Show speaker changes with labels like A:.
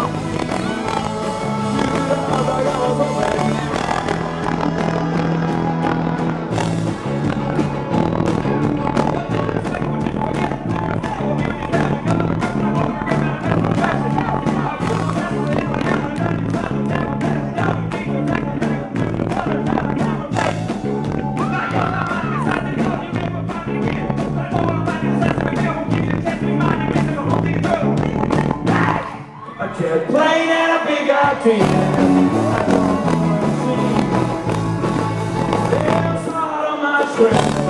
A: Oh! Kept playing at a big arcade. Damn, smart on my strength.